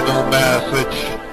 got message.